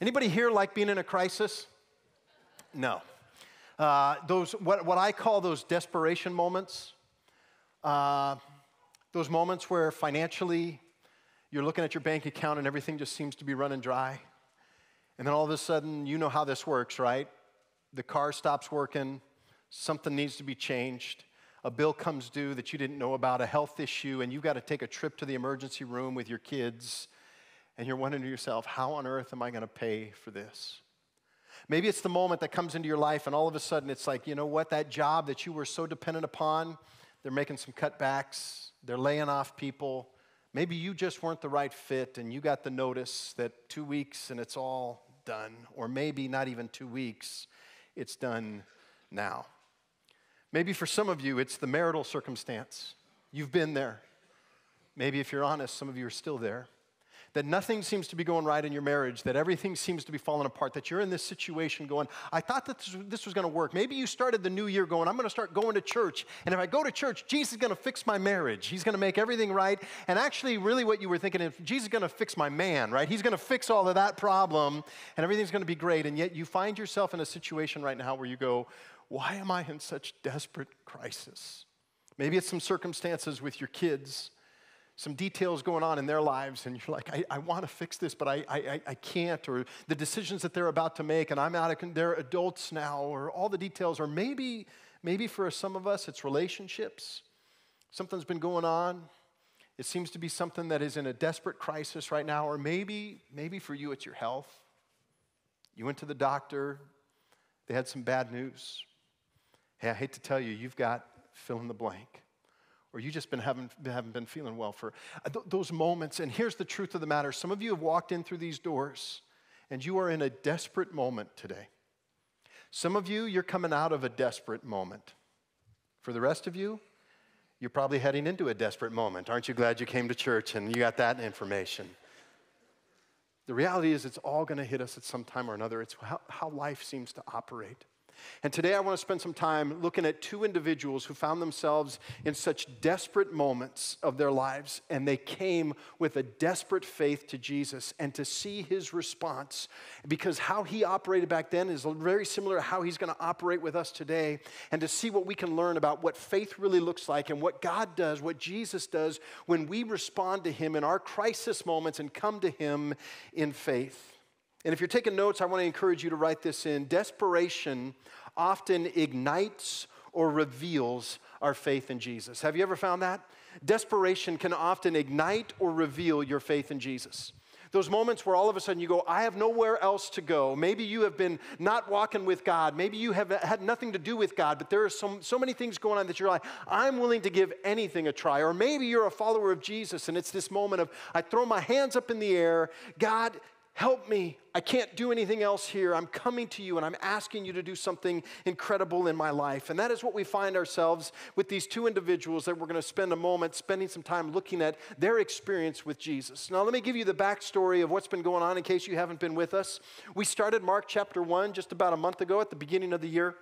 Anybody here like being in a crisis? No. Uh, those, what, what I call those desperation moments, uh, those moments where financially you're looking at your bank account and everything just seems to be running dry. And then all of a sudden, you know how this works, right? The car stops working, something needs to be changed, a bill comes due that you didn't know about, a health issue, and you've got to take a trip to the emergency room with your kids, and you're wondering to yourself, how on earth am I going to pay for this? Maybe it's the moment that comes into your life, and all of a sudden it's like, you know what, that job that you were so dependent upon, they're making some cutbacks, they're laying off people. Maybe you just weren't the right fit and you got the notice that two weeks and it's all done. Or maybe not even two weeks, it's done now. Maybe for some of you, it's the marital circumstance. You've been there. Maybe if you're honest, some of you are still there that nothing seems to be going right in your marriage, that everything seems to be falling apart, that you're in this situation going, I thought that this, was going to work. Maybe you started the new year going, I'm going to start going to church. And if I go to church, Jesus is going to fix my marriage. He's going to make everything right. And actually, really, what you were thinking is, Jesus is going to fix my man, right? He's going to fix all of that problem and everything's going to be great. And yet, you find yourself in a situation right now where you go, Why am I in such desperate crisis? Maybe it's some circumstances with your kids some details going on in their lives, and you're like, I, I want to fix this, but I, I, I can't, or the decisions that they're about to make, and I'm out of, they're adults now, or all the details, or maybe, maybe for some of us, it's relationships. Something's been going on. It seems to be something that is in a desperate crisis right now, or maybe, maybe for you, it's your health. You went to the doctor, they had some bad news. Hey, I hate to tell you, you've got fill in the blank or you just been haven't, haven't been feeling well for uh, th- those moments. And here's the truth of the matter some of you have walked in through these doors and you are in a desperate moment today. Some of you, you're coming out of a desperate moment. For the rest of you, you're probably heading into a desperate moment. Aren't you glad you came to church and you got that information? The reality is, it's all going to hit us at some time or another. It's how, how life seems to operate. And today I want to spend some time looking at two individuals who found themselves in such desperate moments of their lives, and they came with a desperate faith to Jesus and to see his response. Because how he operated back then is very similar to how he's going to operate with us today, and to see what we can learn about what faith really looks like and what God does, what Jesus does when we respond to him in our crisis moments and come to him in faith. And if you're taking notes, I want to encourage you to write this in. Desperation often ignites or reveals our faith in Jesus. Have you ever found that? Desperation can often ignite or reveal your faith in Jesus. Those moments where all of a sudden you go, I have nowhere else to go. Maybe you have been not walking with God. Maybe you have had nothing to do with God, but there are so, so many things going on that you're like, I'm willing to give anything a try. Or maybe you're a follower of Jesus and it's this moment of, I throw my hands up in the air. God, Help me. I can't do anything else here. I'm coming to you and I'm asking you to do something incredible in my life. And that is what we find ourselves with these two individuals that we're going to spend a moment spending some time looking at their experience with Jesus. Now, let me give you the backstory of what's been going on in case you haven't been with us. We started Mark chapter 1 just about a month ago at the beginning of the year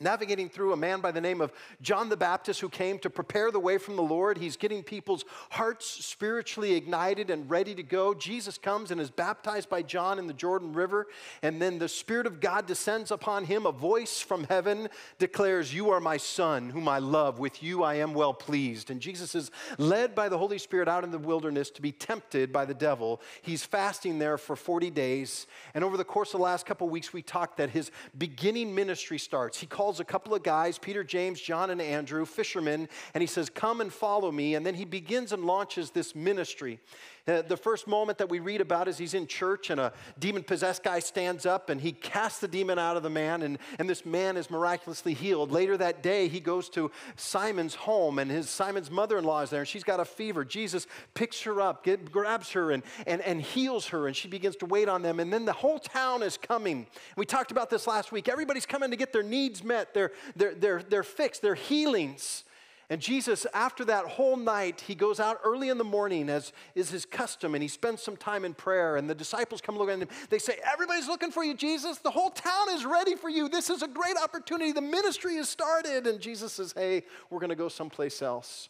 navigating through a man by the name of John the Baptist who came to prepare the way from the Lord. He's getting people's hearts spiritually ignited and ready to go. Jesus comes and is baptized by John in the Jordan River, and then the Spirit of God descends upon him. A voice from heaven declares, You are my Son, whom I love. With you I am well pleased. And Jesus is led by the Holy Spirit out in the wilderness to be tempted by the devil. He's fasting there for 40 days. And over the course of the last couple weeks, we talked that his beginning ministry starts. He calls calls a couple of guys, Peter, James, John, and Andrew, fishermen, and he says, Come and follow me. And then he begins and launches this ministry. Uh, the first moment that we read about is he's in church and a demon possessed guy stands up and he casts the demon out of the man, and, and this man is miraculously healed. Later that day, he goes to Simon's home and his Simon's mother in law is there and she's got a fever. Jesus picks her up, get, grabs her, and, and, and heals her, and she begins to wait on them. And then the whole town is coming. We talked about this last week. Everybody's coming to get their needs met, their, their, their, their fixed, their healings. And Jesus, after that whole night, he goes out early in the morning, as is his custom, and he spends some time in prayer. And the disciples come looking at him. They say, Everybody's looking for you, Jesus. The whole town is ready for you. This is a great opportunity. The ministry has started. And Jesus says, Hey, we're going to go someplace else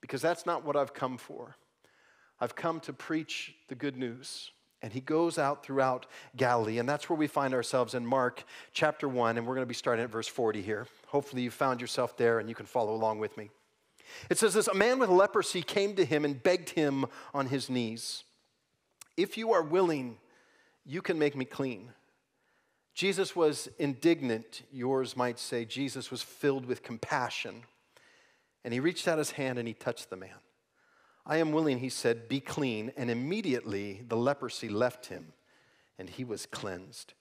because that's not what I've come for. I've come to preach the good news. And he goes out throughout Galilee, and that's where we find ourselves in Mark chapter 1, and we're going to be starting at verse 40 here. Hopefully, you found yourself there and you can follow along with me. It says this A man with leprosy came to him and begged him on his knees, If you are willing, you can make me clean. Jesus was indignant, yours might say. Jesus was filled with compassion. And he reached out his hand and he touched the man. I am willing, he said, be clean. And immediately the leprosy left him, and he was cleansed.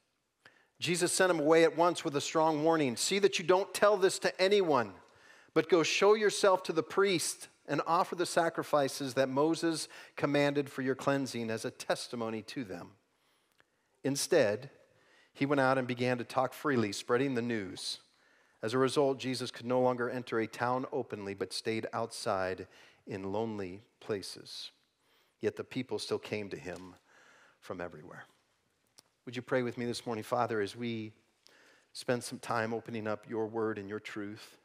Jesus sent him away at once with a strong warning See that you don't tell this to anyone, but go show yourself to the priest and offer the sacrifices that Moses commanded for your cleansing as a testimony to them. Instead, he went out and began to talk freely, spreading the news. As a result, Jesus could no longer enter a town openly, but stayed outside in lonely places. Yet the people still came to him from everywhere. Would you pray with me this morning, Father, as we spend some time opening up your word and your truth?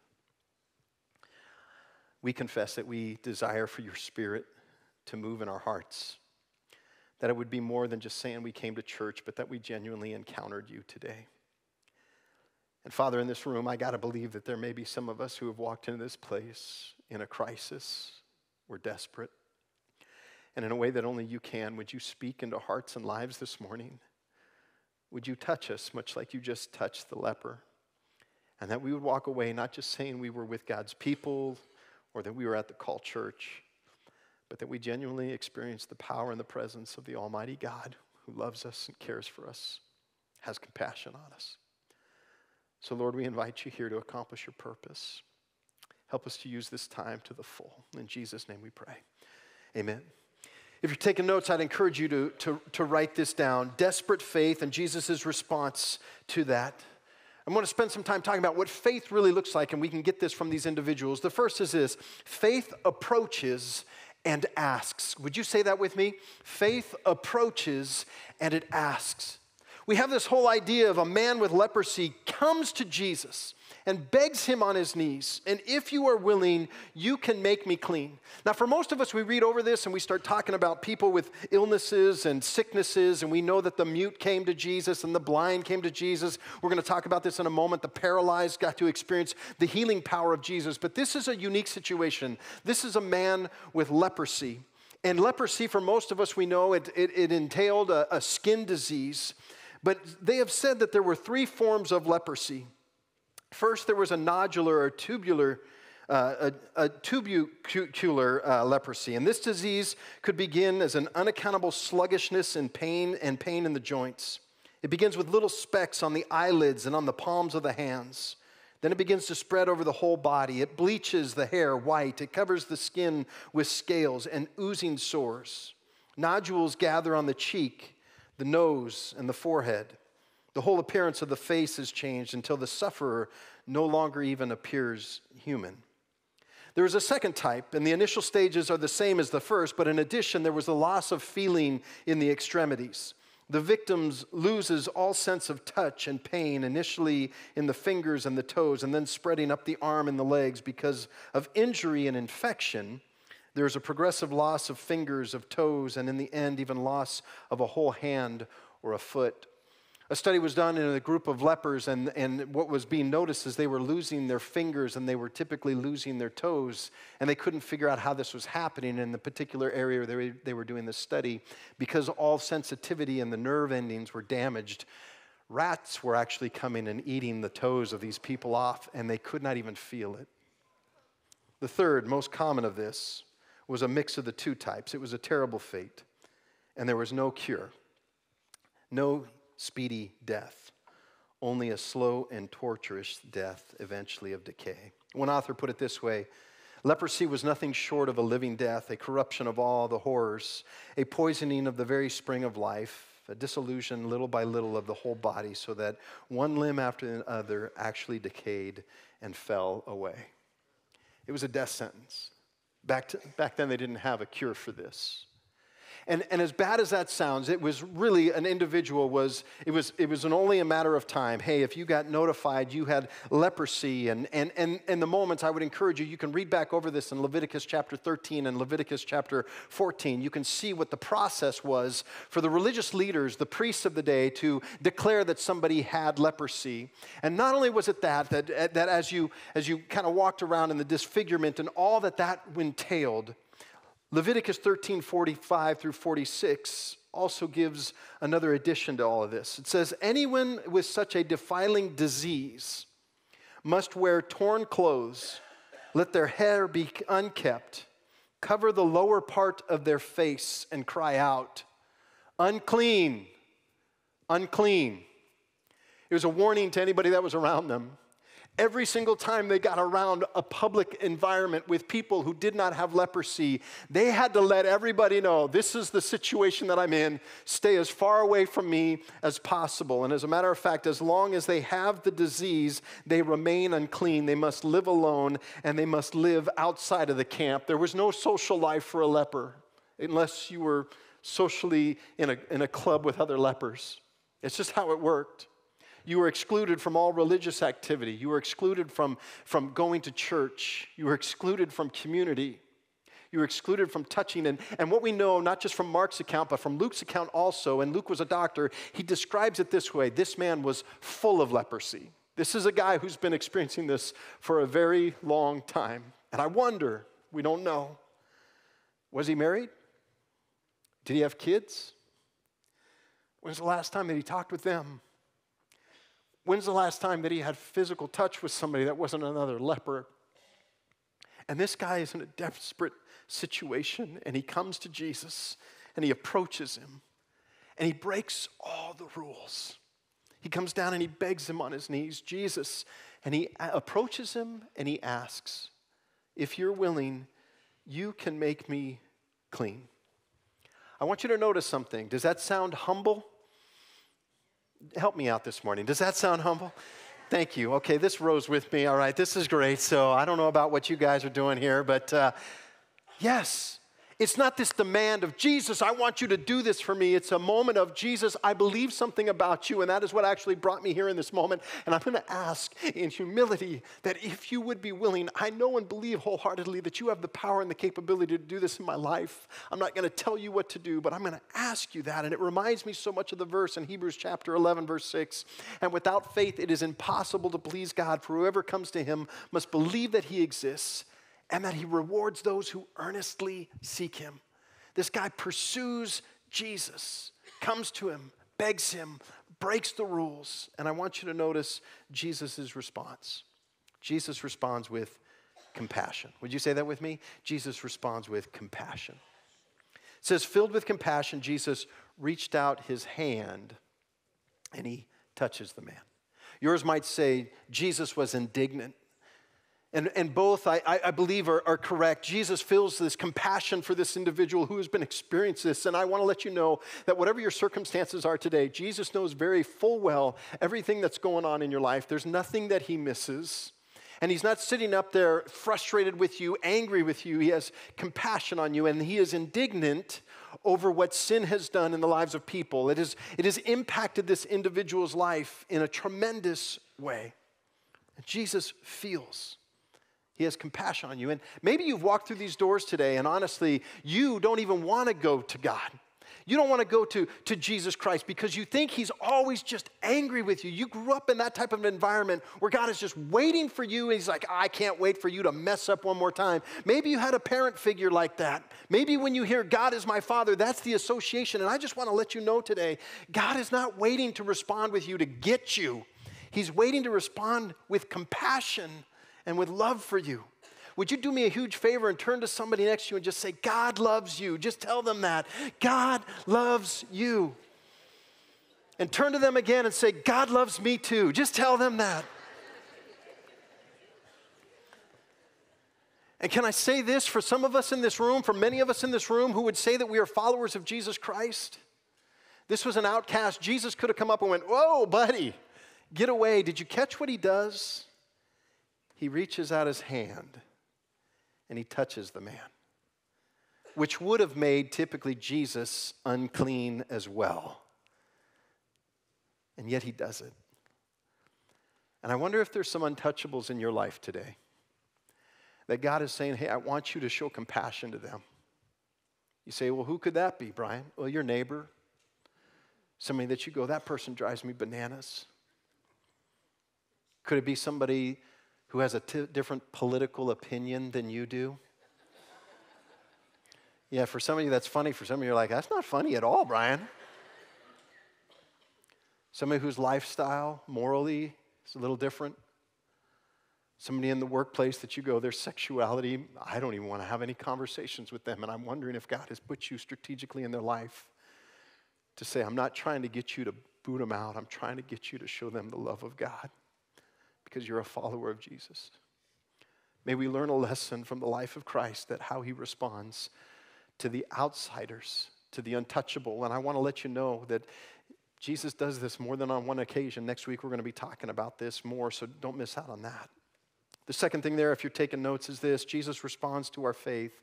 We confess that we desire for your spirit to move in our hearts, that it would be more than just saying we came to church, but that we genuinely encountered you today. And Father, in this room, I got to believe that there may be some of us who have walked into this place in a crisis, we're desperate. And in a way that only you can, would you speak into hearts and lives this morning? Would you touch us much like you just touched the leper? And that we would walk away not just saying we were with God's people or that we were at the call church, but that we genuinely experienced the power and the presence of the Almighty God who loves us and cares for us, has compassion on us. So, Lord, we invite you here to accomplish your purpose. Help us to use this time to the full. In Jesus' name we pray. Amen. If you're taking notes, I'd encourage you to, to, to write this down desperate faith and Jesus' response to that. I'm going to spend some time talking about what faith really looks like, and we can get this from these individuals. The first is this faith approaches and asks. Would you say that with me? Faith approaches and it asks. We have this whole idea of a man with leprosy comes to Jesus and begs him on his knees, and if you are willing, you can make me clean. Now, for most of us, we read over this and we start talking about people with illnesses and sicknesses, and we know that the mute came to Jesus and the blind came to Jesus. We're going to talk about this in a moment. The paralyzed got to experience the healing power of Jesus, but this is a unique situation. This is a man with leprosy. And leprosy, for most of us, we know it, it, it entailed a, a skin disease. But they have said that there were three forms of leprosy. First, there was a nodular or tubular, uh, a, a, uh, leprosy. And this disease could begin as an unaccountable sluggishness and pain and pain in the joints. It begins with little specks on the eyelids and on the palms of the hands. Then it begins to spread over the whole body. It bleaches the hair white. It covers the skin with scales and oozing sores. Nodules gather on the cheek, the nose, and the forehead. The whole appearance of the face is changed until the sufferer no longer even appears human. There is a second type, and the initial stages are the same as the first, but in addition, there was a loss of feeling in the extremities. The victim loses all sense of touch and pain, initially in the fingers and the toes, and then spreading up the arm and the legs because of injury and infection. There's a progressive loss of fingers, of toes, and in the end, even loss of a whole hand or a foot a study was done in a group of lepers, and, and what was being noticed is they were losing their fingers and they were typically losing their toes, and they couldn't figure out how this was happening in the particular area they were, they were doing the study because all sensitivity and the nerve endings were damaged. Rats were actually coming and eating the toes of these people off, and they could not even feel it. The third, most common of this, was a mix of the two types. It was a terrible fate, and there was no cure. No speedy death, only a slow and torturous death, eventually of decay. One author put it this way Leprosy was nothing short of a living death, a corruption of all the horrors, a poisoning of the very spring of life, a dissolution little by little of the whole body, so that one limb after the other actually decayed and fell away. It was a death sentence. Back, to, back then, they didn't have a cure for this. And, and as bad as that sounds, it was really an individual was, it was, it was only a matter of time. Hey, if you got notified you had leprosy and, and, and, and the moments, I would encourage you, you can read back over this in Leviticus chapter 13 and Leviticus chapter 14. You can see what the process was for the religious leaders, the priests of the day, to declare that somebody had leprosy. And not only was it that, that, that as you, as you kind of walked around in the disfigurement and all that that entailed, Leviticus 13 45 through 46 also gives another addition to all of this. It says, Anyone with such a defiling disease must wear torn clothes, let their hair be unkept, cover the lower part of their face, and cry out, Unclean, unclean. It was a warning to anybody that was around them. Every single time they got around a public environment with people who did not have leprosy, they had to let everybody know this is the situation that I'm in. Stay as far away from me as possible. And as a matter of fact, as long as they have the disease, they remain unclean. They must live alone and they must live outside of the camp. There was no social life for a leper unless you were socially in a, in a club with other lepers. It's just how it worked. You were excluded from all religious activity. You were excluded from, from going to church. You were excluded from community. You were excluded from touching. And, and what we know, not just from Mark's account, but from Luke's account also, and Luke was a doctor, he describes it this way this man was full of leprosy. This is a guy who's been experiencing this for a very long time. And I wonder, we don't know, was he married? Did he have kids? When's the last time that he talked with them? When's the last time that he had physical touch with somebody that wasn't another leper? And this guy is in a desperate situation, and he comes to Jesus and he approaches him and he breaks all the rules. He comes down and he begs him on his knees, Jesus, and he approaches him and he asks, If you're willing, you can make me clean. I want you to notice something. Does that sound humble? Help me out this morning. Does that sound humble? Thank you. Okay, this rose with me. All right, this is great. So I don't know about what you guys are doing here, but uh, yes, it's not this demand of Jesus, I want you to do this for me. It's a moment of Jesus, I believe something about you, and that is what actually brought me here in this moment. And I'm going to ask in humility that if you would be willing, I know and believe wholeheartedly that you have the power and the capability to do this in my life. I'm not going to tell you what to do, but I'm going to ask you that. And it reminds me so much of the verse in Hebrews chapter 11, verse 6. And without faith, it is impossible to please God, for whoever comes to him must believe that he exists and that he rewards those who earnestly seek him. This guy pursues Jesus, comes to him, begs him, breaks the rules. And I want you to notice Jesus' response. Jesus responds with compassion. Would you say that with me? Jesus responds with compassion. It says, filled with compassion, Jesus reached out his hand and he touches the man. Yours might say, Jesus was indignant and, and both, I, I believe, are, are correct. Jesus feels this compassion for this individual who has been experiencing this. And I want to let you know that whatever your circumstances are today, Jesus knows very full well everything that's going on in your life. There's nothing that he misses. And he's not sitting up there frustrated with you, angry with you. He has compassion on you, and he is indignant over what sin has done in the lives of people. It, is, it has impacted this individual's life in a tremendous way. And Jesus feels. He has compassion on you. And maybe you've walked through these doors today, and honestly, you don't even want to go to God. You don't want to go to, to Jesus Christ because you think He's always just angry with you. You grew up in that type of environment where God is just waiting for you, and He's like, I can't wait for you to mess up one more time. Maybe you had a parent figure like that. Maybe when you hear God is my Father, that's the association. And I just want to let you know today God is not waiting to respond with you to get you, He's waiting to respond with compassion and with love for you. Would you do me a huge favor and turn to somebody next to you and just say, God loves you? Just tell them that. God loves you. And turn to them again and say, God loves me too. Just tell them that. And can I say this for some of us in this room, for many of us in this room who would say that we are followers of Jesus Christ? This was an outcast. Jesus could have come up and went, Whoa, buddy, get away. Did you catch what he does? He reaches out his hand and he touches the man. which would have made typically Jesus unclean as well. And yet he does it. And I wonder if there's some untouchables in your life today that God is saying, hey, I want you to show compassion to them. You say, well, who could that be, Brian? Well, your neighbor. Somebody that you go, that person drives me bananas. Could it be somebody who has a t- different political opinion than you do? Yeah, for some of you that's funny. For some of you, you're like, that's not funny at all, Brian. Somebody whose lifestyle morally is a little different. Somebody in the workplace that you go, their sexuality, I don't even want to have any conversations with them. And I'm wondering if God has put you strategically in their life to say, I'm not trying to get you to boot them out, I'm trying to get you to show them the love of God because you're a follower of Jesus. May we learn a lesson from the life of Christ that how he responds to the outsiders, to the untouchable. And I want to let you know that Jesus does this more than on one occasion. Next week, we're going to be talking about this more, so don't miss out on that. The second thing there, if you're taking notes, is this Jesus responds to our faith,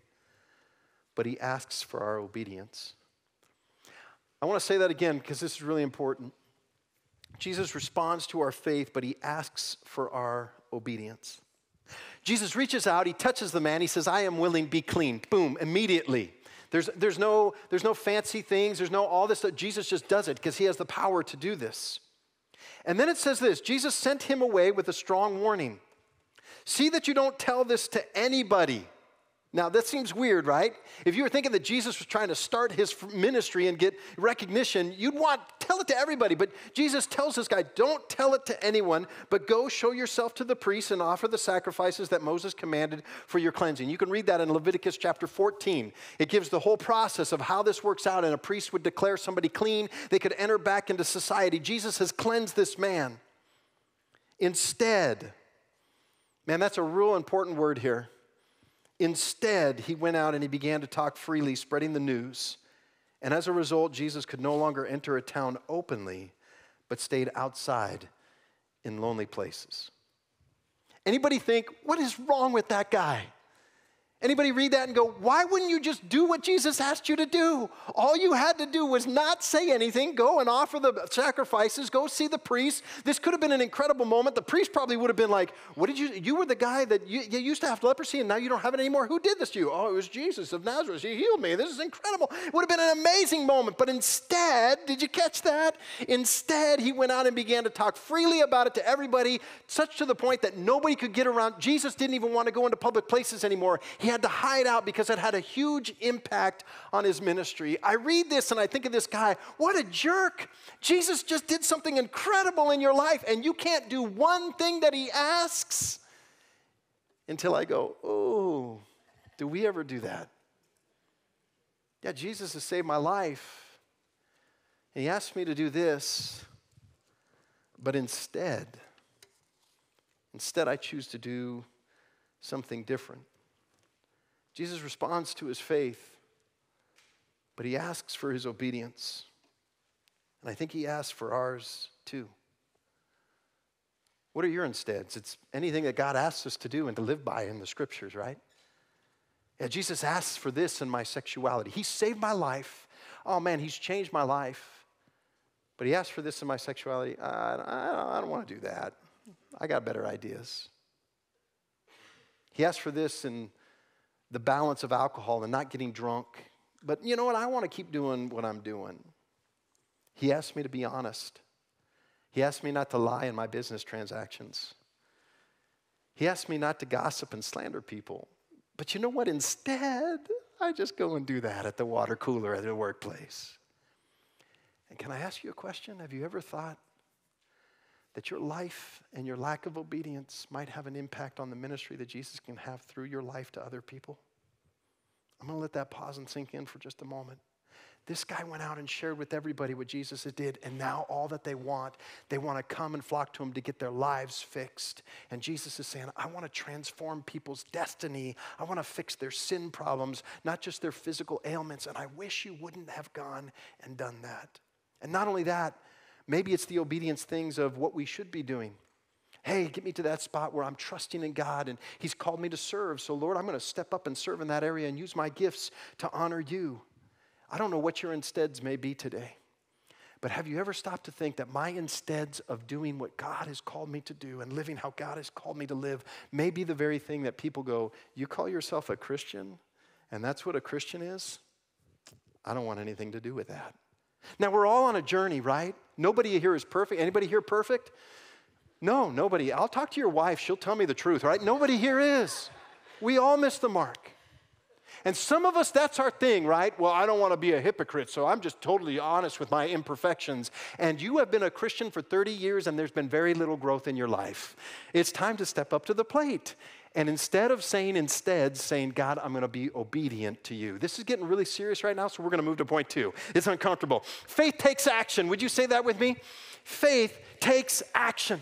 but he asks for our obedience. I want to say that again because this is really important. Jesus responds to our faith, but he asks for our obedience. Jesus reaches out, he touches the man, he says, I am willing, be clean. Boom, immediately. There's, there's, no, there's no fancy things, there's no all this. Jesus just does it because he has the power to do this. And then it says this Jesus sent him away with a strong warning See that you don't tell this to anybody. Now, that seems weird, right? If you were thinking that Jesus was trying to start his ministry and get recognition, you'd want tell it to everybody. But Jesus tells this guy, don't tell it to anyone, but go show yourself to the priest and offer the sacrifices that Moses commanded for your cleansing. You can read that in Leviticus chapter 14. It gives the whole process of how this works out, and a priest would declare somebody clean. They could enter back into society. Jesus has cleansed this man. Instead, man, that's a real important word here. Instead, he went out and he began to talk freely, spreading the news. And as a result, Jesus could no longer enter a town openly, but stayed outside in lonely places. Anybody think, what is wrong with that guy? Anybody read that and go, why wouldn't you just do what Jesus asked you to do? All you had to do was not say anything, go and offer the sacrifices, go see the priest. This could have been an incredible moment. The priest probably would have been like, What did you, you were the guy that you, you used to have leprosy and now you don't have it anymore. Who did this to you? Oh, it was Jesus of Nazareth. He healed me. This is incredible. It would have been an amazing moment. But instead, did you catch that? Instead, he went out and began to talk freely about it to everybody, such to the point that nobody could get around. Jesus didn't even want to go into public places anymore. He had to hide out because it had a huge impact on his ministry. I read this and I think of this guy, what a jerk. Jesus just did something incredible in your life, and you can't do one thing that he asks until I go, oh, do we ever do that? Yeah, Jesus has saved my life. And He asked me to do this, but instead, instead I choose to do something different. Jesus responds to his faith, but he asks for his obedience. And I think he asks for ours too. What are your insteads? It's anything that God asks us to do and to live by in the scriptures, right? Yeah, Jesus asks for this in my sexuality. He saved my life. Oh man, he's changed my life. But he asked for this in my sexuality. I, I, I don't want to do that. I got better ideas. He asked for this in the balance of alcohol and not getting drunk. But you know what? I want to keep doing what I'm doing. He asked me to be honest. He asked me not to lie in my business transactions. He asked me not to gossip and slander people. But you know what? Instead, I just go and do that at the water cooler at the workplace. And can I ask you a question? Have you ever thought that your life and your lack of obedience might have an impact on the ministry that Jesus can have through your life to other people? I'm going to let that pause and sink in for just a moment. This guy went out and shared with everybody what Jesus did, and now all that they want, they want to come and flock to him to get their lives fixed. And Jesus is saying, I want to transform people's destiny. I want to fix their sin problems, not just their physical ailments. And I wish you wouldn't have gone and done that. And not only that, Maybe it's the obedience things of what we should be doing. Hey, get me to that spot where I'm trusting in God and He's called me to serve. So, Lord, I'm going to step up and serve in that area and use my gifts to honor you. I don't know what your insteads may be today, but have you ever stopped to think that my insteads of doing what God has called me to do and living how God has called me to live may be the very thing that people go, You call yourself a Christian? And that's what a Christian is? I don't want anything to do with that. Now, we're all on a journey, right? Nobody here is perfect. Anybody here perfect? No, nobody. I'll talk to your wife. She'll tell me the truth, right? Nobody here is. We all miss the mark. And some of us, that's our thing, right? Well, I don't want to be a hypocrite, so I'm just totally honest with my imperfections. And you have been a Christian for 30 years and there's been very little growth in your life. It's time to step up to the plate. And instead of saying, instead, saying, God, I'm going to be obedient to you. This is getting really serious right now, so we're going to move to point two. It's uncomfortable. Faith takes action. Would you say that with me? Faith takes action.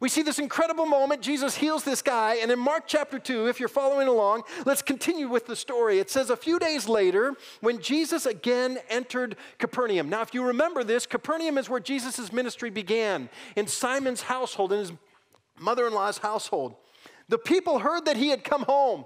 We see this incredible moment. Jesus heals this guy. And in Mark chapter 2, if you're following along, let's continue with the story. It says, A few days later, when Jesus again entered Capernaum. Now, if you remember this, Capernaum is where Jesus' ministry began, in Simon's household, in his mother in law's household. The people heard that he had come home.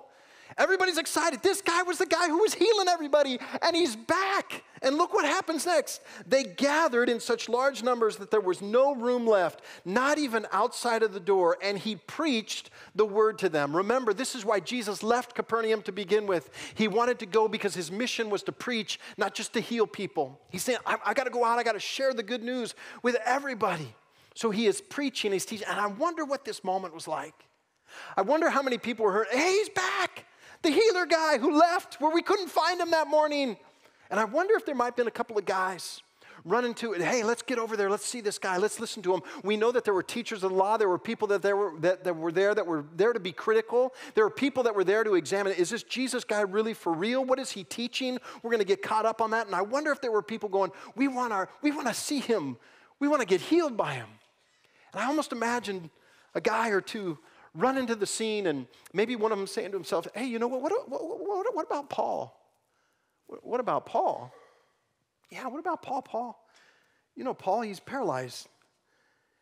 Everybody's excited. This guy was the guy who was healing everybody, and he's back. And look what happens next. They gathered in such large numbers that there was no room left, not even outside of the door, and he preached the word to them. Remember, this is why Jesus left Capernaum to begin with. He wanted to go because his mission was to preach, not just to heal people. He's saying, I, I got to go out, I got to share the good news with everybody. So he is preaching, he's teaching, and I wonder what this moment was like. I wonder how many people were hurt. Hey, he's back. The healer guy who left where we couldn't find him that morning. And I wonder if there might have been a couple of guys running to it. Hey, let's get over there. Let's see this guy. Let's listen to him. We know that there were teachers of the law. There were people that, there were, that, that were there that were there to be critical. There were people that were there to examine is this Jesus guy really for real? What is he teaching? We're going to get caught up on that. And I wonder if there were people going, we want, our, we want to see him. We want to get healed by him. And I almost imagine a guy or two run into the scene and maybe one of them saying to himself, hey, you know what, what, what, what about Paul? What about Paul? Yeah, what about Paul? Paul, you know, Paul, he's paralyzed.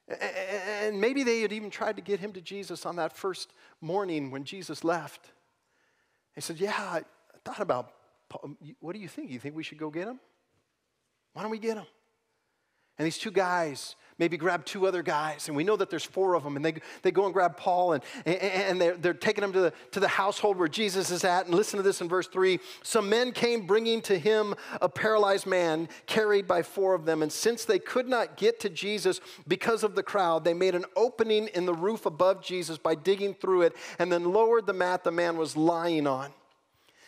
And maybe they had even tried to get him to Jesus on that first morning when Jesus left. He said, Yeah, I thought about Paul. What do you think? You think we should go get him? Why don't we get him? And these two guys maybe grab two other guys, and we know that there's four of them, and they, they go and grab Paul, and, and they're, they're taking him to the, to the household where Jesus is at. And listen to this in verse 3 Some men came bringing to him a paralyzed man carried by four of them, and since they could not get to Jesus because of the crowd, they made an opening in the roof above Jesus by digging through it, and then lowered the mat the man was lying on.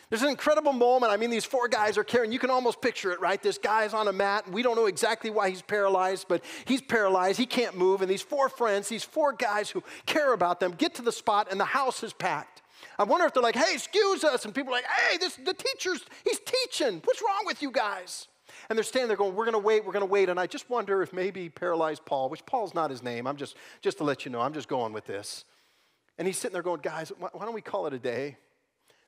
There's an incredible moment. I mean, these four guys are carrying, you can almost picture it, right? This guy's on a mat, and we don't know exactly why he's paralyzed, but he's paralyzed. He can't move. And these four friends, these four guys who care about them, get to the spot, and the house is packed. I wonder if they're like, hey, excuse us. And people are like, hey, this, the teacher's, he's teaching. What's wrong with you guys? And they're standing there going, we're going to wait, we're going to wait. And I just wonder if maybe paralyzed Paul, which Paul's not his name, I'm just, just to let you know, I'm just going with this. And he's sitting there going, guys, why don't we call it a day?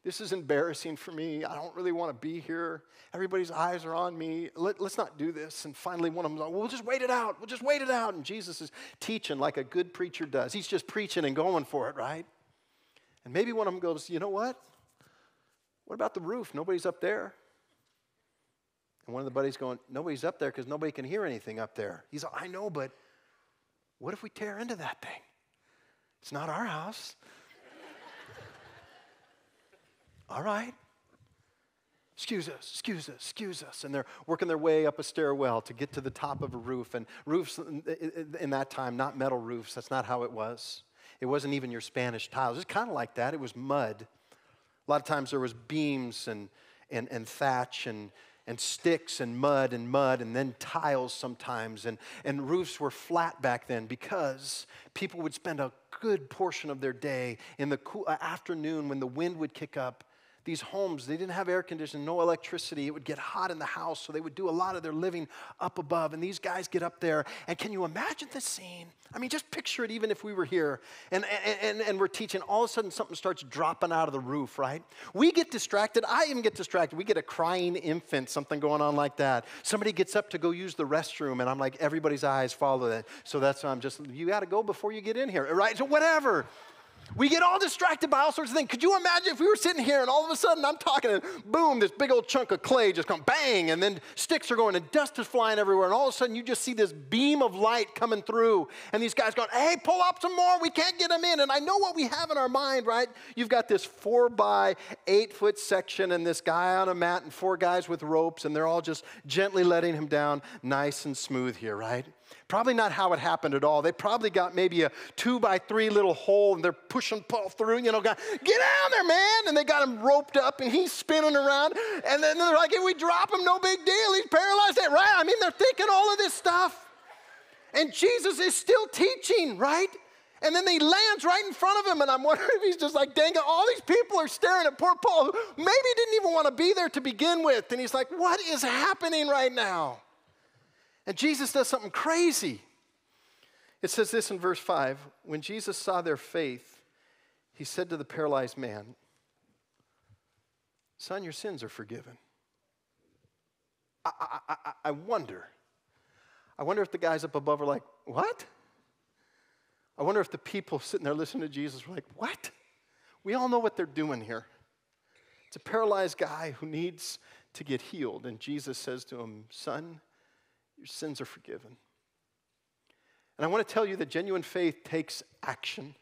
This is embarrassing for me. I don't really want to be here. Everybody's eyes are on me. Let, us not do this. And finally, one of them's like, well, we'll just wait it out. We'll just wait it out. And Jesus is teaching like a good preacher does. He's just preaching and going for it, right? And maybe one of them goes, you know what? What about the roof? Nobody's up there. And one of the buddies going, nobody's up there because nobody can hear anything up there. He's like, I know, but what if we tear into that thing? It's not our house. All right. Excuse us, excuse us, excuse us. And they're working their way up a stairwell to get to the top of a roof. And roofs in that time, not metal roofs, that's not how it was. It wasn't even your Spanish tiles. It's kind of like that. It was mud. A lot of times there was beams and, and, and thatch and, and sticks and mud and mud and then tiles sometimes. And, and roofs were flat back then because people would spend a good portion of their day in the cool, uh, afternoon when the wind would kick up these homes, they didn't have air conditioning, no electricity. It would get hot in the house, so they would do a lot of their living up above. And these guys get up there, and can you imagine the scene? I mean, just picture it even if we were here and, and, and, and we're teaching, all of a sudden something starts dropping out of the roof, right? We get distracted. I even get distracted. We get a crying infant, something going on like that. Somebody gets up to go use the restroom, and I'm like, everybody's eyes follow that. So that's why I'm just, you got to go before you get in here, right? So whatever. We get all distracted by all sorts of things. Could you imagine if we were sitting here and all of a sudden I'm talking and boom, this big old chunk of clay just comes bang, and then sticks are going and dust is flying everywhere, and all of a sudden you just see this beam of light coming through, and these guys going, hey, pull up some more, we can't get them in. And I know what we have in our mind, right? You've got this four by eight foot section, and this guy on a mat, and four guys with ropes, and they're all just gently letting him down nice and smooth here, right? Probably not how it happened at all. They probably got maybe a two by three little hole and they're pushing Paul through, you know, got, get down there, man. And they got him roped up and he's spinning around. And then they're like, if we drop him, no big deal. He's paralyzed. Right? I mean, they're thinking all of this stuff. And Jesus is still teaching, right? And then he lands right in front of him, and I'm wondering if he's just like, dang it, all these people are staring at poor Paul, who maybe didn't even want to be there to begin with. And he's like, what is happening right now? And Jesus does something crazy. It says this in verse 5 When Jesus saw their faith, he said to the paralyzed man, Son, your sins are forgiven. I, I, I, I wonder. I wonder if the guys up above are like, What? I wonder if the people sitting there listening to Jesus were like, What? We all know what they're doing here. It's a paralyzed guy who needs to get healed. And Jesus says to him, Son, your sins are forgiven. And I want to tell you that genuine faith takes action.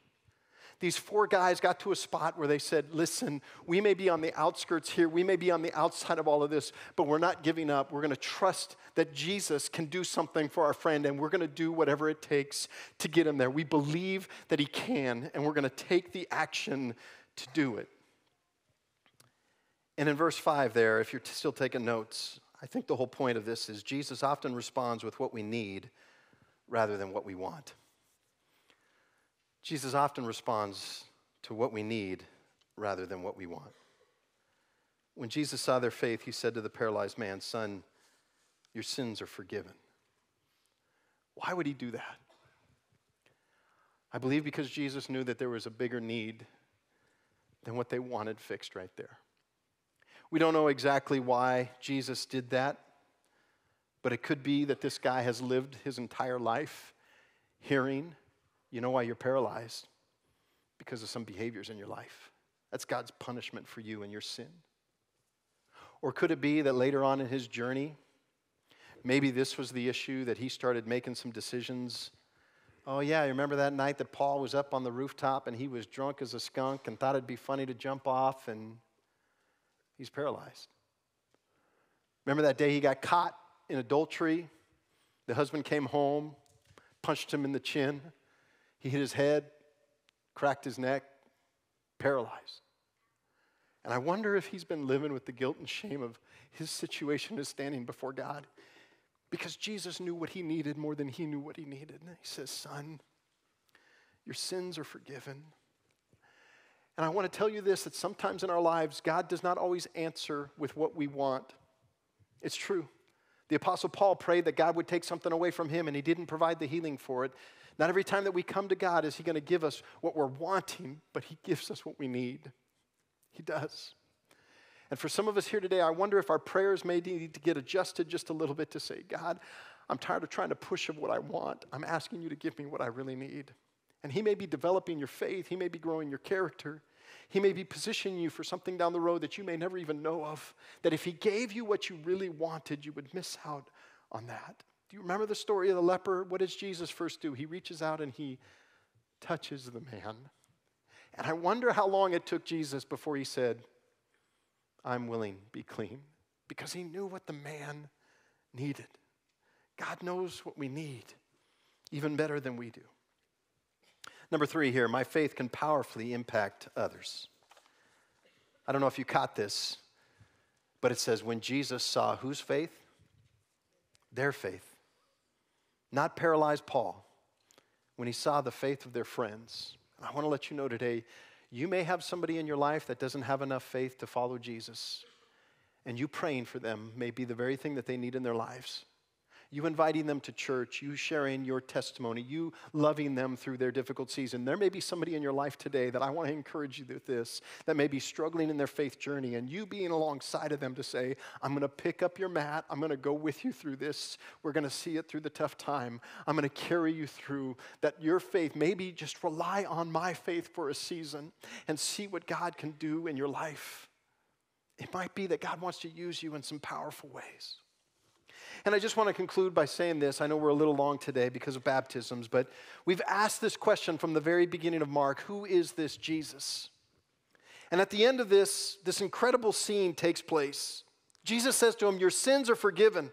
These four guys got to a spot where they said, Listen, we may be on the outskirts here, we may be on the outside of all of this, but we're not giving up. We're going to trust that Jesus can do something for our friend, and we're going to do whatever it takes to get him there. We believe that he can, and we're going to take the action to do it. And in verse 5 there, if you're still taking notes, I think the whole point of this is Jesus often responds with what we need rather than what we want. Jesus often responds to what we need rather than what we want. When Jesus saw their faith, he said to the paralyzed man, Son, your sins are forgiven. Why would he do that? I believe because Jesus knew that there was a bigger need than what they wanted fixed right there. We don't know exactly why Jesus did that, but it could be that this guy has lived his entire life hearing, you know why you're paralyzed? Because of some behaviors in your life. That's God's punishment for you and your sin. Or could it be that later on in his journey, maybe this was the issue that he started making some decisions? Oh, yeah, you remember that night that Paul was up on the rooftop and he was drunk as a skunk and thought it'd be funny to jump off and he's paralyzed. Remember that day he got caught in adultery? The husband came home, punched him in the chin. He hit his head, cracked his neck, paralyzed. And I wonder if he's been living with the guilt and shame of his situation is standing before God because Jesus knew what he needed more than he knew what he needed. And he says, Son, your sins are forgiven. And I want to tell you this that sometimes in our lives, God does not always answer with what we want. It's true. The Apostle Paul prayed that God would take something away from him, and he didn't provide the healing for it. Not every time that we come to God is he going to give us what we're wanting, but he gives us what we need. He does. And for some of us here today, I wonder if our prayers may need to get adjusted just a little bit to say, God, I'm tired of trying to push of what I want. I'm asking you to give me what I really need. And He may be developing your faith, He may be growing your character, He may be positioning you for something down the road that you may never even know of. That if He gave you what you really wanted, you would miss out on that. Do you remember the story of the leper? What does Jesus first do? He reaches out and He touches the man. And I wonder how long it took Jesus before He said, I'm willing, be clean. Because He knew what the man needed. God knows what we need even better than we do. Number three here, my faith can powerfully impact others. I don't know if you caught this, but it says when Jesus saw whose faith? Their faith. Not paralyzed Paul, when he saw the faith of their friends. I want to let you know today, You may have somebody in your life that doesn't have enough faith to follow Jesus, and you praying for them may be the very thing that they need in their lives you inviting them to church, you sharing your testimony, you loving them through their difficult season. There may be somebody in your life today that I want to encourage you with this that may be struggling in their faith journey, and you being alongside of them to say, I'm going to pick up your mat, I'm going to go with you through this, we're going to see it through the tough time, I'm going to carry you through that your faith, maybe just rely on my faith for a season and see what God can do in your life. It might be that God wants to use you in some powerful ways. And I just want to conclude by saying this. I know we're a little long today because of baptisms, but we've asked this question from the very beginning of Mark Who is this Jesus? And at the end of this, this incredible scene takes place. Jesus says to him, Your sins are forgiven.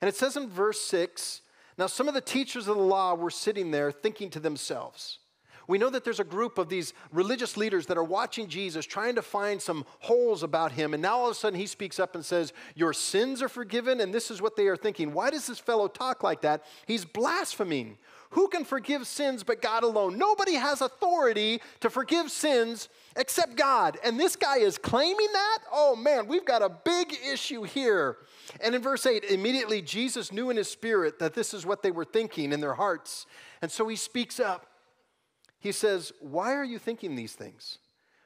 And it says in verse 6 Now, some of the teachers of the law were sitting there thinking to themselves, we know that there's a group of these religious leaders that are watching Jesus, trying to find some holes about him. And now all of a sudden he speaks up and says, Your sins are forgiven. And this is what they are thinking. Why does this fellow talk like that? He's blaspheming. Who can forgive sins but God alone? Nobody has authority to forgive sins except God. And this guy is claiming that? Oh man, we've got a big issue here. And in verse 8, immediately Jesus knew in his spirit that this is what they were thinking in their hearts. And so he speaks up. He says, Why are you thinking these things?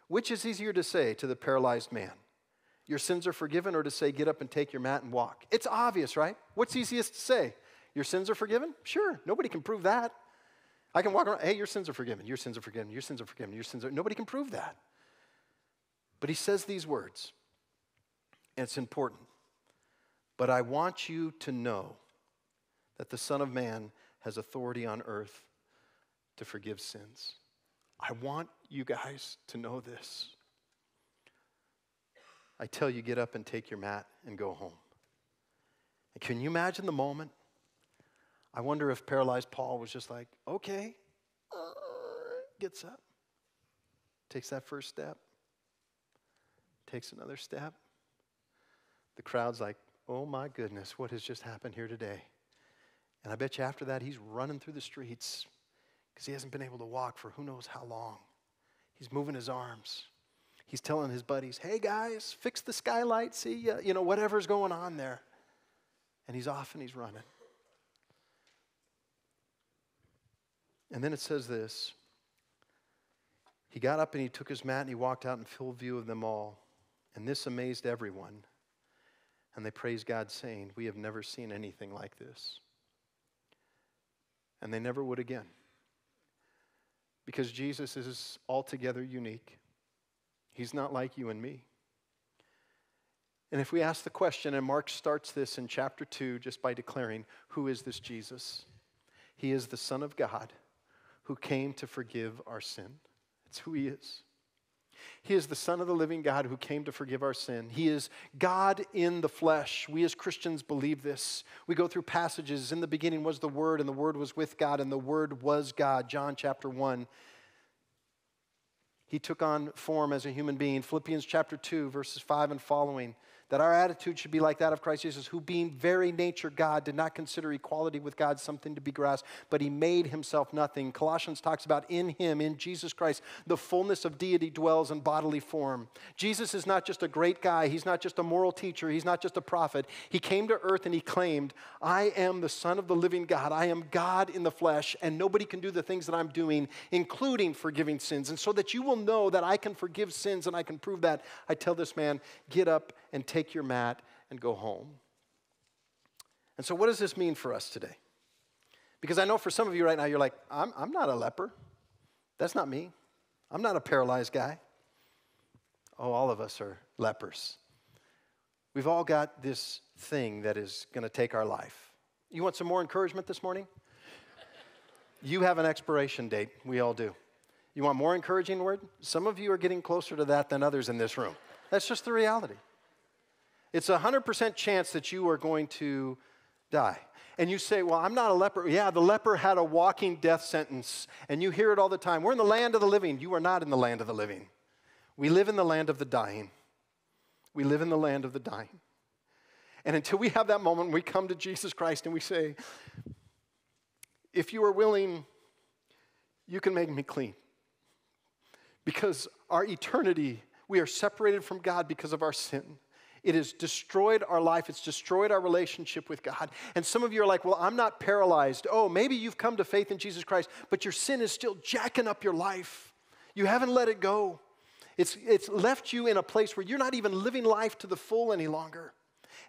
Which is easier to say to the paralyzed man? Your sins are forgiven, or to say, Get up and take your mat and walk? It's obvious, right? What's easiest to say? Your sins are forgiven? Sure, nobody can prove that. I can walk around, hey, your sins are forgiven, your sins are forgiven, your sins are forgiven, your sins are. Nobody can prove that. But he says these words, and it's important. But I want you to know that the Son of Man has authority on earth to forgive sins. I want you guys to know this. I tell you, get up and take your mat and go home. And can you imagine the moment? I wonder if paralyzed Paul was just like, okay, gets up, takes that first step, takes another step. The crowd's like, oh my goodness, what has just happened here today? And I bet you after that, he's running through the streets, because he hasn't been able to walk for who knows how long. He's moving his arms. He's telling his buddies, hey guys, fix the skylight, see, you know, whatever's going on there. And he's off and he's running. And then it says this He got up and he took his mat and he walked out in full view of them all. And this amazed everyone. And they praised God, saying, We have never seen anything like this. And they never would again because Jesus is altogether unique. He's not like you and me. And if we ask the question, and Mark starts this in chapter 2 just by declaring, Who is this Jesus? He is the Son of God who came to forgive our sin. That's who he is. He is the Son of the living God who came to forgive our sin. He is God in the flesh. We as Christians believe this. We go through passages. In the beginning was the Word, and the Word was with God, and the Word was God. John chapter 1. He took on form as a human being. Philippians chapter 2, verses 5 and following that our attitude should be like that of Christ Jesus, who, being very nature God, did not consider equality with God something to be grasped, but he made himself nothing. Colossians talks about in him, in Jesus Christ, the fullness of deity dwells in bodily form. Jesus is not just a great guy, he's not just a moral teacher, he's not just a prophet. He came to earth and he claimed, I am the Son of the living God. I am God in the flesh, and nobody can do the things that I'm doing, including forgiving sins. And so that you will know that I can forgive sins and I can prove that, I tell this man, get up and take your mat and go home. And so, what does this mean for us today? Because I know for some of you right now, you're like, I'm, I'm not a leper. That's not me. I'm not a paralyzed guy. Oh, all of us are lepers. We've all got this thing that is going to take our life. You want some more encouragement this morning? you have an expiration date. We all do. You want more encouraging word? Some of you are getting closer to that than others in this room. That's just the reality. It's a 100% chance that you are going to die. And you say, Well, I'm not a leper. Yeah, the leper had a walking death sentence, and you hear it all the time. We're in the land of the living. You are not in the land of the living. We live in the land of the dying. We live in the land of the dying. And until we have that moment, we come to Jesus Christ and we say, If you are willing, you can make me clean. because our eternity, we are separated from God because of our sin. It has destroyed our life. It's destroyed our relationship with God. And some of you are like, well, I'm not paralyzed. Oh, maybe you've come to faith in Jesus Christ, but your sin is still jacking up your life. You haven't let it go. It's, it's left you in a place where you're not even living life to the full any longer.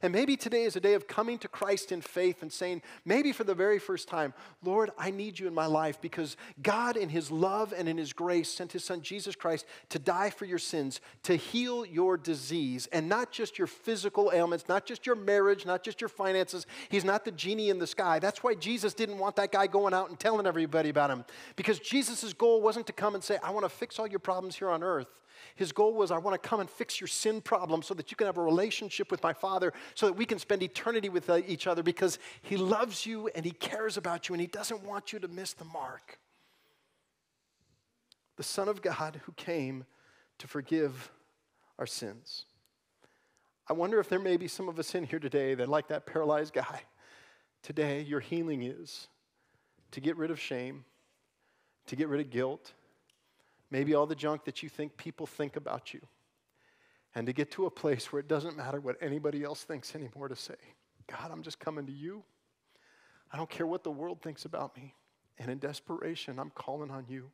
And maybe today is a day of coming to Christ in faith and saying, maybe for the very first time, Lord, I need you in my life because God, in His love and in His grace, sent His Son Jesus Christ to die for your sins, to heal your disease, and not just your physical ailments, not just your marriage, not just your finances. He's not the genie in the sky. That's why Jesus didn't want that guy going out and telling everybody about him. Because Jesus' goal wasn't to come and say, I want to fix all your problems here on earth. His goal was, I want to come and fix your sin problem so that you can have a relationship with my Father, so that we can spend eternity with uh, each other because He loves you and He cares about you and He doesn't want you to miss the mark. The Son of God who came to forgive our sins. I wonder if there may be some of us in here today that, like that paralyzed guy, today your healing is to get rid of shame, to get rid of guilt maybe all the junk that you think people think about you, and to get to a place where it doesn't matter what anybody else thinks anymore to say, God, I'm just coming to you. I don't care what the world thinks about me. And in desperation, I'm calling on you.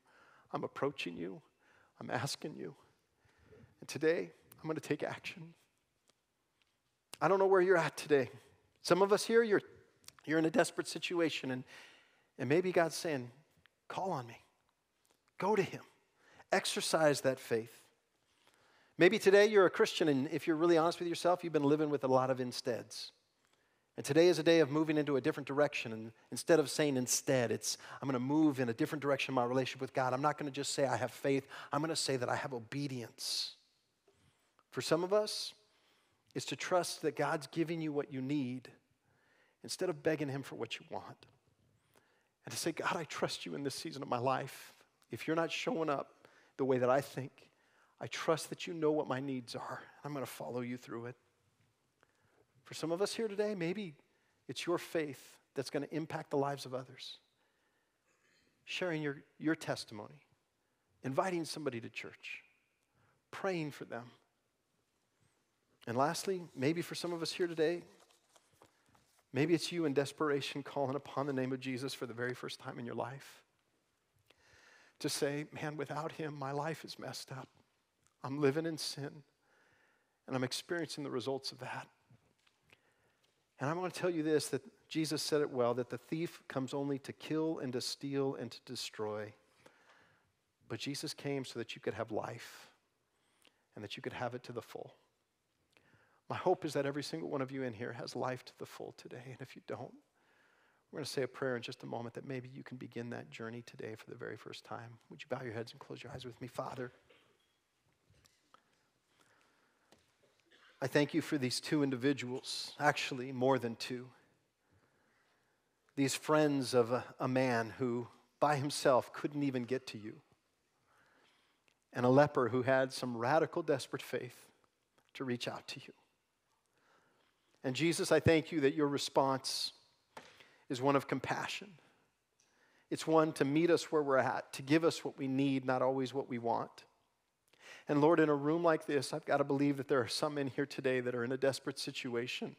I'm approaching you. I'm asking you. And today, I'm going to take action. I don't know where you're at today. Some of us here, you're, you're in a desperate situation, and, and maybe God's saying, Call on me. Go to Him. Exercise that faith. Maybe today you're a Christian, and if you're really honest with yourself, you've been living with a lot of insteads. And today is a day of moving into a different direction. And instead of saying instead, it's I'm going to move in a different direction in my relationship with God. I'm not going to just say I have faith, I'm going to say that I have obedience. For some of us, it's to trust that God's giving you what you need instead of begging Him for what you want. And to say, God, I trust you in this season of my life. If you're not showing up, the way that I think. I trust that you know what my needs are. I'm going to follow you through it. For some of us here today, maybe it's your faith that's going to impact the lives of others. Sharing your, your testimony, inviting somebody to church, praying for them. And lastly, maybe for some of us here today, maybe it's you in desperation calling upon the name of Jesus for the very first time in your life to say, man, without him, my life is messed up. I'm living in sin, and I'm experiencing the results of that. And I want to tell you this that Jesus said it well that the thief comes only to kill and to steal and to destroy. But Jesus came so that you could have life and that you could have it to the full. My hope is that every single one of you in here has life to the full today. And if you don't, we're going to say a prayer in just a moment that maybe you can begin that journey today for the very first time. Would you bow your heads and close your eyes with me, Father? I thank you for these two individuals, actually, more than two. These friends of a, a man who by himself couldn't even get to you, and a leper who had some radical, desperate faith to reach out to you. And Jesus, I thank you that your response is one of compassion. It's one to meet us where we're at, to give us what we need, not always what we want. And Lord, in a room like this, I've got to believe that there are some in here today that are in a desperate situation.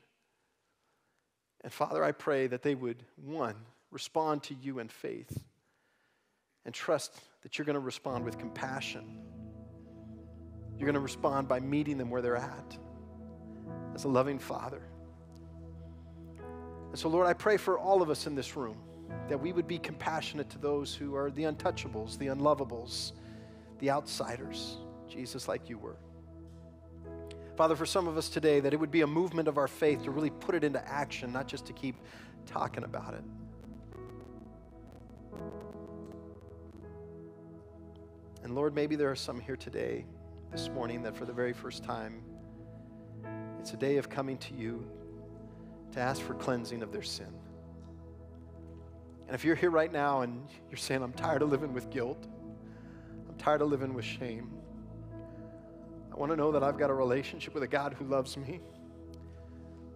And Father, I pray that they would, one, respond to you in faith and trust that you're going to respond with compassion. You're going to respond by meeting them where they're at as a loving Father. And so, Lord, I pray for all of us in this room that we would be compassionate to those who are the untouchables, the unlovables, the outsiders, Jesus, like you were. Father, for some of us today, that it would be a movement of our faith to really put it into action, not just to keep talking about it. And Lord, maybe there are some here today, this morning, that for the very first time, it's a day of coming to you to ask for cleansing of their sin. And if you're here right now and you're saying, I'm tired of living with guilt, I'm tired of living with shame, I want to know that I've got a relationship with a God who loves me,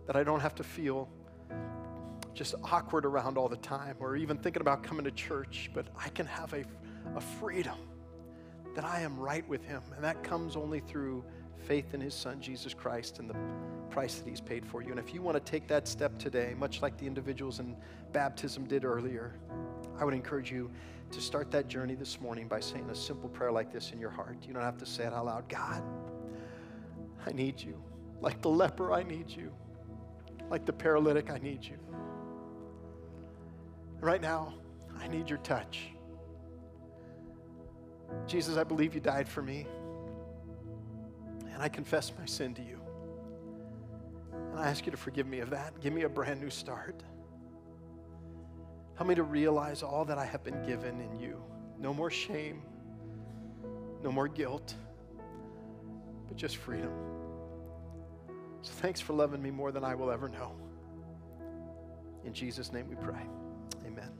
that I don't have to feel just awkward around all the time or even thinking about coming to church, but I can have a, a freedom that I am right with Him. And that comes only through faith in His Son, Jesus Christ, and the price that He's paid for you. And if you want to take that step today, much like the individuals in baptism did earlier, I would encourage you to start that journey this morning by saying a simple prayer like this in your heart. You don't have to say it out loud God, I need you. Like the leper, I need you. Like the paralytic, I need you. Right now, I need your touch. Jesus, I believe you died for me. And I confess my sin to you. And I ask you to forgive me of that. Give me a brand new start. Help me to realize all that I have been given in you. No more shame, no more guilt, but just freedom. So thanks for loving me more than I will ever know. In Jesus' name we pray. Amen.